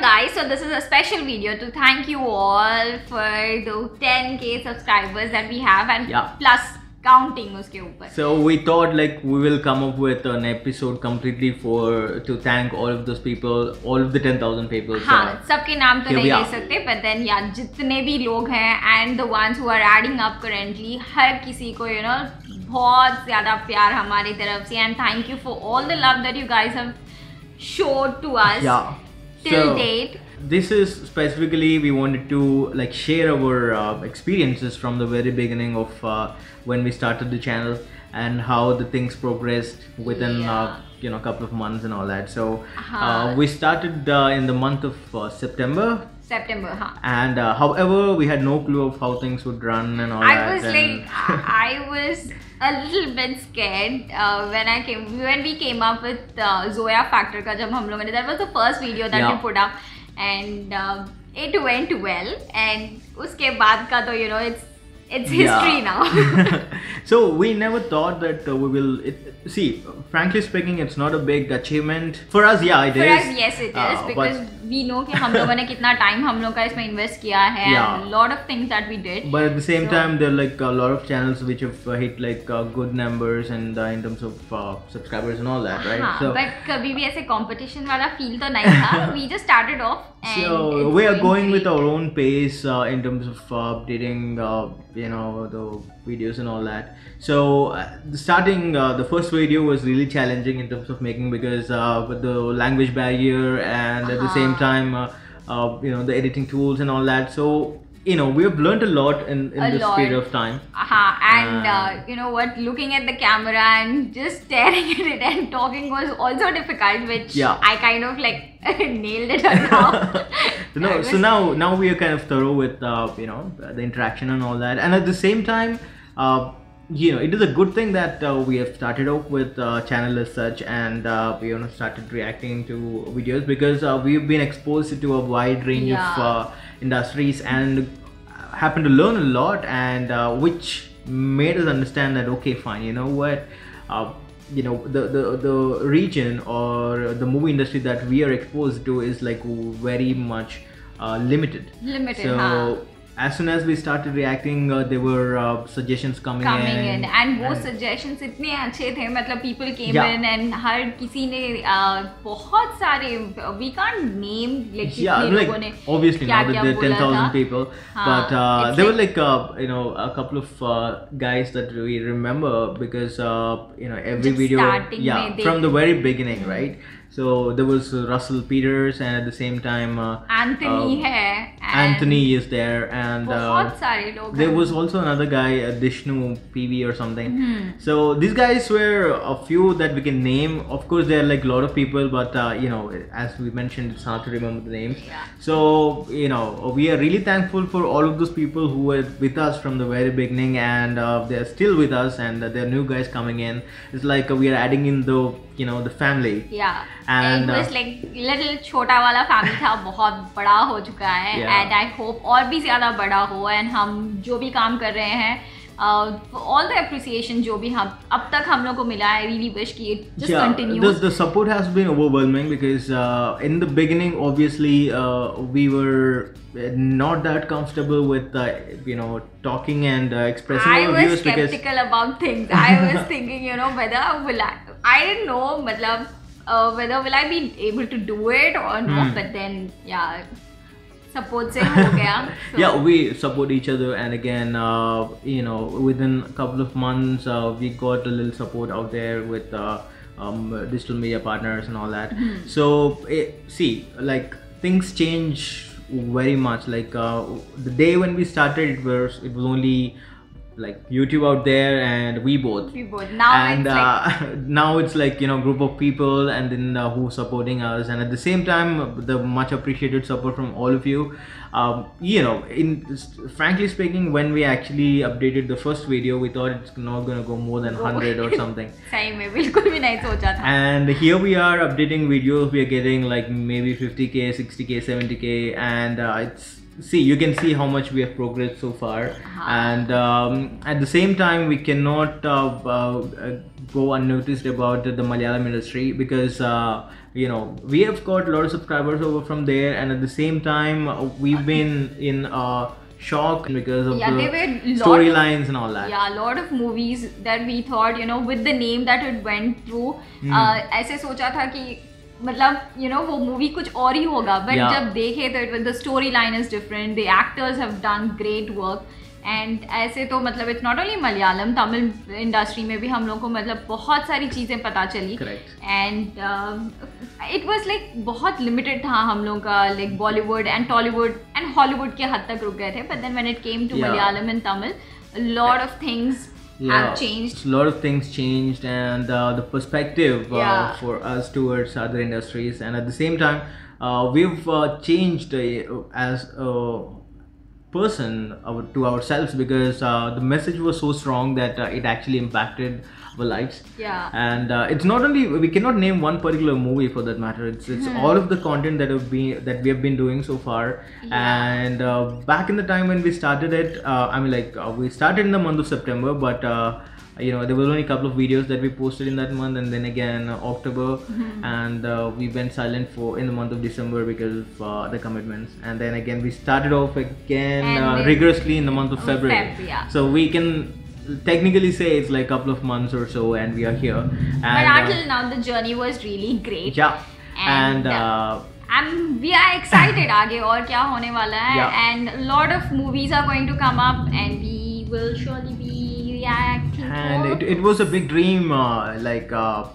special video to thank you all for the 10k subscribers that we have and Yeah. plus counting उसके ऊपर So we thought like we will come up with an episode completely for to thank all of those people, all of the 10,000 people. हाँ So, सबके नाम तो नहीं ले सकते but then yeah जितने भी लोग हैं and the ones who are adding up currently हर किसी को you know बहुत ज़्यादा प्यार हमारी तरफ़ से and thank you for all the love that you guys have showed to us yeah. Till So, date This is specifically we wanted to like share our uh, experiences from the very beginning of uh, when we started the channel and how the things progressed within uh, you know a couple of months and all that. So Uh-huh. uh, we started uh, in the month of uh, September September, huh? And uh, however, we had no clue of how things would run and all I that. Was like, I was a little bit scared uh, when I came when we came up with uh, Zoya Factor ka jab hum logon that was the first video that yeah. we put up and uh, it went well and uske baad ka to you know it's it's history yeah. now so we never thought that uh, we will it, see frankly speaking it's not a big achievement for us yeah it for is. us, yes it uh, is because we know कि हम लोगों ने कितना time हम लोग का इसमें invest किया है Yeah. and lot of things that we did. but at the same So- time there are like a lot of channels which have uh, hit like uh, good numbers and uh, in terms of uh, subscribers and all that right हाँ, so but कभी भी ऐसे competition वाला feel तो नहीं था. we just started off and so it's we are doing going with great. our own pace uh, in terms of uh, updating uh, you know the videos and all that so uh, the starting uh, the first video was really challenging in terms of making because uh, with the language barrier and at the same Uh-huh. time uh, uh, you know the editing tools and all that so you know we have learned a lot in, in A this lot. period of time Uh-huh. And uh, you know what? Looking at the camera and just staring at it and talking was also difficult, which Yeah. I kind of like nailed it now. so no, so now now we are kind of thorough with uh, you know the interaction and all that, and at the same time, uh, you know, it is a good thing that uh, we have started off with uh, channel as such, and uh, we you know started reacting to videos because uh, we've been exposed to a wide range of Yeah. uh, industries and happened to learn a lot, and uh, which made us understand that okay, fine, you know what. Uh, you know the, the the region or the movie industry that we are exposed to is like very much uh, limited Limited, so हाँ as soon as we started reacting uh, there were uh, suggestions coming, coming in, in and वो suggestions इतने अच्छे थे मतलब people came Yeah. in and हर किसी ने uh, बहुत सारे we can't name like yeah कितने like लोगों ने obviously क्या now that क्या there are बोला 10,000 था. people हाँ, but uh, it's there were like- like uh, you know a couple of uh, guys that we remember because uh, you know every Just video starting yeah में they- from the very beginning right so there was uh, Russell Peters and at the same time uh, Anthony uh, है and Anthony is there, and uh, there was also another guy, uh, Dishnu PV or something. Mm-hmm. So these guys were a few that we can name. Of course, there are like a lot of people, but uh, you know, as we mentioned, it's hard to remember the names. Yeah. So you know, we are really thankful for all of those people who were with us from the very beginning, and uh, they're still with us, and uh, there are new guys coming in. It's like we are adding in the you know the family Yeah. And, it was uh, like little छोटा वाला family था बहुत बड़ा हो चुका है Yeah. And I hope और भी ज़्यादा बड़ा हो एंड हम जो भी काम कर रहे हैं ऑल द अप्रिसिएशन जो भी हम अब तक हम लोग को मिला है रियली विश कि it just yeah continue the, the support has been overwhelming because uh, in the beginning obviously uh, we were not that comfortable with uh, you know talking and uh, expressing I our was views because skeptical about things. I was thinking, you know, whether will I, I didn't know, मतलब, uh, whether will I be able to do it or not. Hmm. But then, yeah, support से हो गया. So, yeah we support each other and again uh, you know within a couple of months uh, we got a little support out there with uh, um, digital media partners and all that so it, see like things change very much like uh, the day when we started it was it was only like youtube out there and we both we both now and it's like uh, now it's like you know group of people and then uh, who supporting us and at the same time the much appreciated support from all of you um, you know in frankly speaking when we actually updated the first video we thought it's not gonna go more than 100 or something सही में बिल्कुल भी नहीं सोचा था. and here we are updating videos we are getting like maybe 50k 60k 70k and uh, it's see you can see how much we have progressed so far Uh-huh. and um, at the same time we cannot uh, uh, uh, go unnoticed about the Malayalam industry because uh, you know we have got a lot of subscribers over from there, and at the same time uh, we've been in uh, shock because of Yeah, the there were lot- storylines and all that. Yeah, a lot of movies that we thought, you know, with the name that it went through, Hmm. uh, ऐसे सोचा था कि मतलब you know वो movie कुछ और ही होगा but Yeah. जब देखे तो it the story line is different the actors have done great work and ऐसे तो मतलब it's not only Malayalam Tamil industry में भी हम लोग को मतलब बहुत सारी चीज़ें पता चली। एंड इट वॉज़ लाइक बहुत लिमिटेड था हम लोग का like Bollywood and Tollywood and Hollywood के हद तक रुक गए थे but then when it came to Malayalam and Tamil lot of things have changed. A lot of things changed, and uh, the perspective uh, Yeah. for us towards other industries, and at the same time, uh, we've uh, changed uh, as a person uh, to ourselves because uh, the message was so strong that uh, it actually impacted our lives. Yeah. And uh, it's not only we cannot name one particular movie for that matter. It's it's Hmm. all of the content that have been that we have been doing so far. And uh, back in the time when we started it, uh, I mean like uh, we started in the month of September, but uh, you know there were only a couple of videos that we posted in that month, and then again uh, October, Hmm. and uh, we went silent for in the month of December because of uh, the commitments, and then again we started off again And uh, then- rigorously in the month of Of February. Feb, yeah. So we can technically say it's like a couple of months or so, and we are here. And, but uh, until now the journey was really great yeah, and, And, uh, and we are excited आगे और क्या होने वाला है Yeah. and a lot of movies are going to come up and we will surely be reacting and it, it was a big dream, uh, like uh,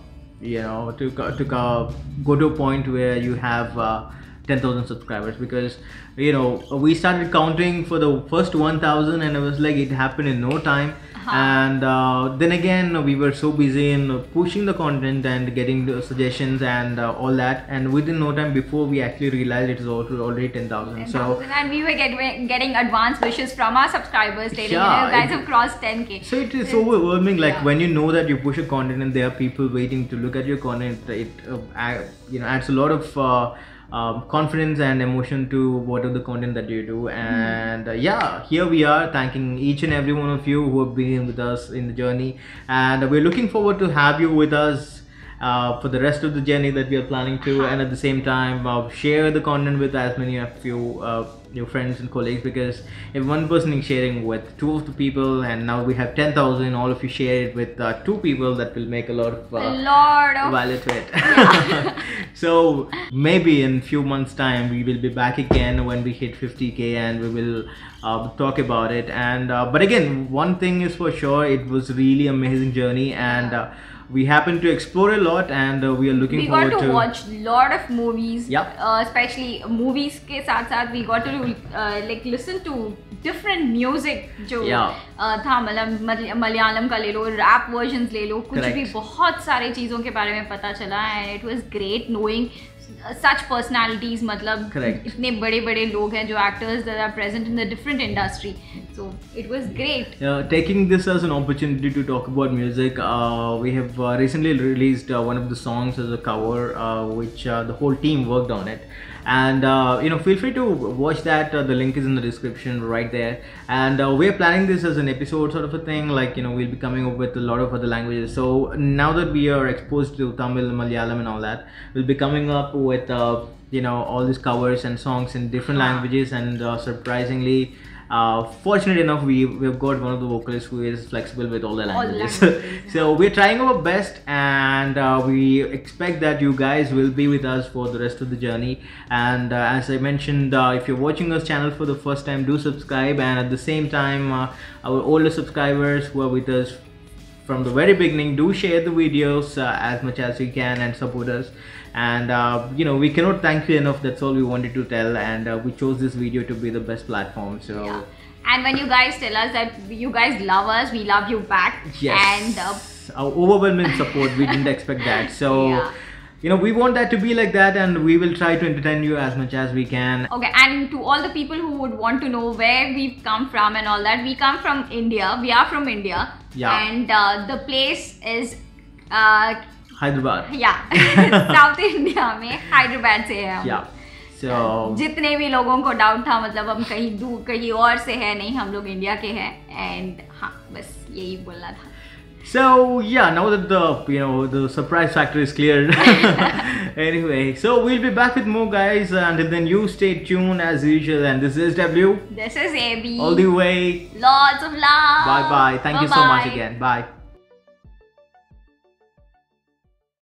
you know, to go- to go, go to a point where you have. Uh, 10,000 subscribers because you know we started counting for the first 1,000 and it was like it happened in no time and uh, then again we were so busy in pushing the content and getting the suggestions and uh, all that. And within no time before we actually realized it was al- already 10,000 so and we were get, getting advance wishes from our subscribers. Yeah, you guys it- have crossed 10k So it is so overwhelming. Like yeah. when you know that you push a content and there are people waiting to look at your content, it uh, you know adds a lot of uh, um, confidence and emotion to whatever the content that you do. And uh, yeah, here we are thanking each and every one of you who have been with us in the journey, and we're looking forward to have you with us. Uh, for the rest of the journey that we are planning to, and at the same time, uh, share the content with as many of you, uh, your friends and colleagues because if one person is sharing with two of the people and now we have 10,000 all of you share it with uh, two people that will make a lot of uh, a lot of so maybe in few months time we will be back again when we hit 50k and we will uh, talk about it. And uh, but again one thing is for sure it was really amazing journey and uh, we happen to explore a lot and uh, we are looking we forward got to, to watch lot of movies yep. uh, especially movies ke saath saath we got to like listen to different music जो था मतलब मलयालम का ले लो rap version ले लो कुछ भी बहुत सारे चीज़ों के बारे में पता चला and it was great knowing such personalities मतलब इतने बड़े बड़े लोग हैं जो actors present in the different industry so it was great taking this as an opportunity to talk about music we have recently release one of the songs as a cover which the whole team work on it the whole team worked on it. And uh, you know, feel free to watch that. Uh, the link is in the description right there. And uh, we're planning this as an episode sort of a thing. Like you know, we'll be coming up with a lot of other languages. So now that we are exposed to Tamil, Malayalam, and all that, we'll be coming up with uh, you know all these covers and songs in different languages. And uh, surprisingly. Uh, fortunate enough, we we've got one of the vocalists who is flexible with all the All languages. languages, so we're trying our best, and uh, we expect that you guys will be with us for the rest of the journey. And uh, as I mentioned, uh, if you're watching this channel for the first time, do subscribe. And at the same time, uh, our older subscribers who are with us from the very beginning do share the videos uh, as much as you can and support us and uh, you know we cannot thank you enough that's all we wanted to tell and uh, we chose this video to be the best platform so Yeah. And when you guys tell us that you guys love us, we love you back. yes And uh, our overwhelming support we didn't expect that so Yeah you know we want that to be like that and we will try to entertain you as much as we can okay, and to all the people who would want to know where we've come from and all that, we come from India. We are from India. Yeah. And uh, the place is, uh, hyderabad yeah, South India में हैदराबाद से है हम yeah so जितने भी लोगों को doubt था मतलब हम कहीं दूर कहीं और से है नहीं हम लोग इंडिया के हैं एंड हाँ बस यही बोलना था so yeah, now that the you know the surprise factor is cleared. anyway, so we'll be back with more guys. Until then, you stay tuned as usual. And this is W This is AB. all the way. Lots of love. Bye bye. Thank you so much again. Bye.